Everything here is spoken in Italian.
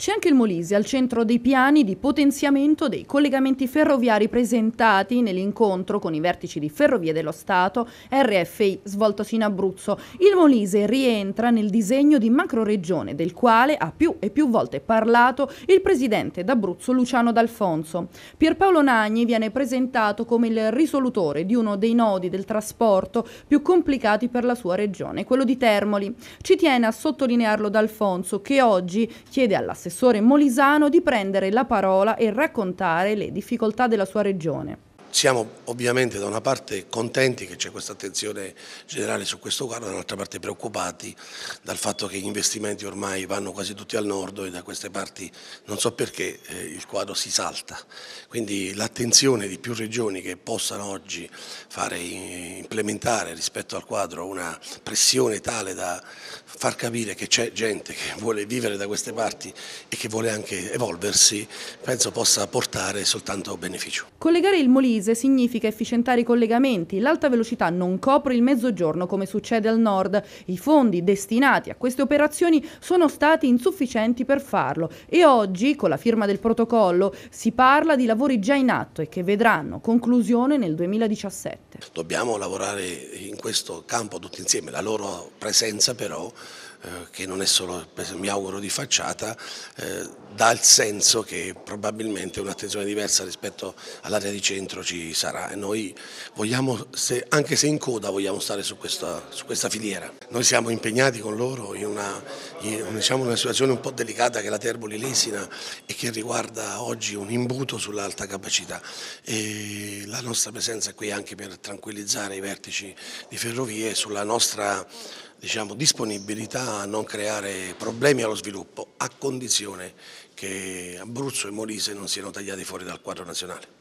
C'è anche il Molise al centro dei piani di potenziamento dei collegamenti ferroviari presentati nell'incontro con i vertici di Ferrovie dello Stato RFI svoltosi in Abruzzo. Il Molise rientra nel disegno di macroregione del quale ha più e più volte parlato il presidente d'Abruzzo Luciano D'Alfonso. Pierpaolo Nagni viene presentato come il risolutore di uno dei nodi del trasporto più complicati per la sua regione, quello di Termoli. Ci tiene a sottolinearlo D'Alfonso che oggi chiede all'assessore l'assessore Molisano di prendere la parola e raccontare le difficoltà della sua regione. Siamo ovviamente da una parte contenti che c'è questa attenzione generale su questo quadro, dall'altra parte preoccupati dal fatto che gli investimenti ormai vanno quasi tutti al nord e da queste parti non so perché eh, il quadro si salta. Quindi l'attenzione di più regioni che possano oggi fare, implementare rispetto al quadro una pressione tale da far capire che c'è gente che vuole vivere da queste parti e che vuole anche evolversi, penso possa portare soltanto beneficio. Collegare il Molise Molise significa efficientare i collegamenti. L'alta velocità non copre il mezzogiorno come succede al nord. I fondi destinati a queste operazioni sono stati insufficienti per farlo e oggi, con la firma del protocollo, si parla di lavori già in atto e che vedranno conclusione nel 2017. Dobbiamo lavorare in questo campo tutti insieme. La loro presenza però che non è solo, mi auguro, di facciata, eh, dà il senso che probabilmente un'attenzione diversa rispetto all'area di centro ci sarà e noi vogliamo, se, anche se in coda, vogliamo stare su questa, su questa, filiera. Noi siamo impegnati con loro in una, in, diciamo, una situazione un po' delicata che è la Terboli Lesina e che riguarda oggi un imbuto sull'alta capacità e la nostra presenza è qui anche per tranquillizzare i vertici di ferrovie sulla nostra diciamo, disponibilità a non creare problemi allo sviluppo, a condizione che Abruzzo e Molise non siano tagliati fuori dal quadro nazionale.